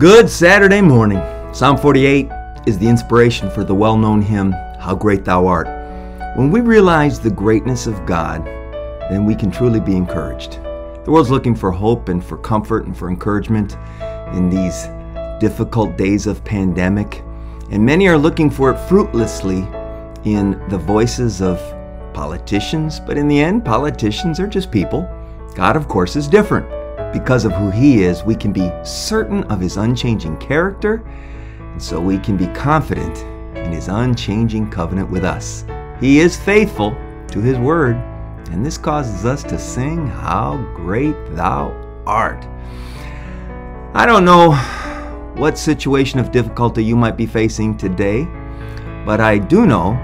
Good Saturday morning. Psalm 48 is the inspiration for the well known hymn, How Great Thou Art. When we realize the greatness of God, then we can truly be encouraged. The world's looking for hope and for comfort and for encouragement in these difficult days of pandemic, and many are looking for it fruitlessly in the voices of politicians, but in the end, politicians are just people. God, of course, is different. Because of who He is, we can be certain of His unchanging character, and so we can be confident in His unchanging covenant with us. He is faithful to His word, and this causes us to sing, How Great Thou Art. I don't know what situation of difficulty you might be facing today, but I do know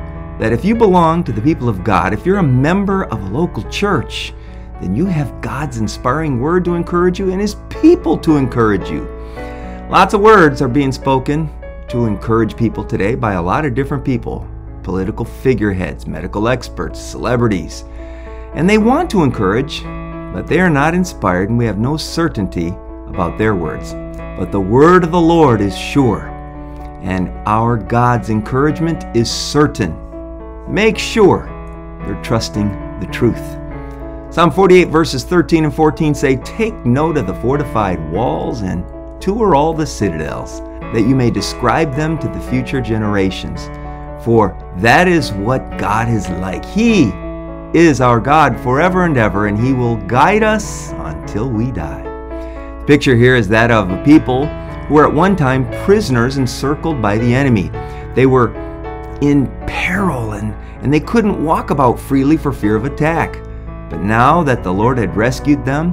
that if you belong to the people of God, if you're a member of a local church, then you have God's inspiring word to encourage you and His people to encourage you. Lots of words are being spoken to encourage people today by a lot of different people political figureheads, medical experts, celebrities. And they want to encourage, but they are not inspired and we have no certainty about their words. But the word of the Lord is sure, and our God's encouragement is certain. Make sure you're trusting the truth. Psalm 48, verses 13 and 14 say, Take note of the fortified walls and tour all the citadels, that you may describe them to the future generations. For that is what God is like. He is our God forever and ever, and He will guide us until we die. The picture here is that of a people who were at one time prisoners encircled by the enemy. They were in peril and, and they couldn't walk about freely for fear of attack. But now that the Lord had rescued them,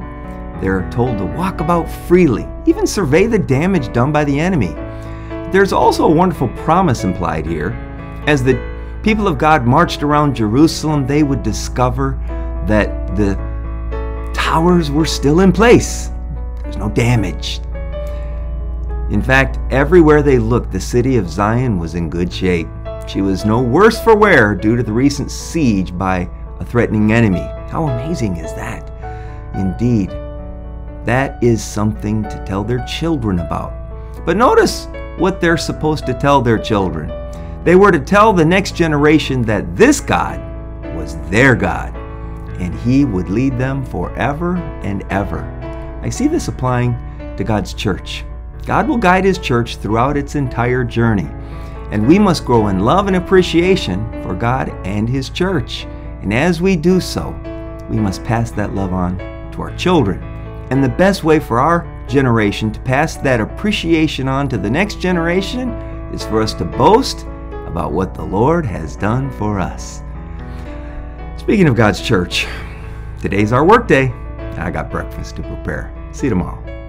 they're told to walk about freely, even survey the damage done by the enemy. There's also a wonderful promise implied here. As the people of God marched around Jerusalem, they would discover that the towers were still in place. There's no damage. In fact, everywhere they looked, the city of Zion was in good shape. She was no worse for wear due to the recent siege by a threatening enemy. How amazing is that? Indeed, that is something to tell their children about. But notice what they're supposed to tell their children. They were to tell the next generation that this God was their God and He would lead them forever and ever. I see this applying to God's church. God will guide His church throughout its entire journey, and we must grow in love and appreciation for God and His church. And as we do so, we must pass that love on to our children. And the best way for our generation to pass that appreciation on to the next generation is for us to boast about what the Lord has done for us. Speaking of God's church, today's our work day. I got breakfast to prepare. See you tomorrow.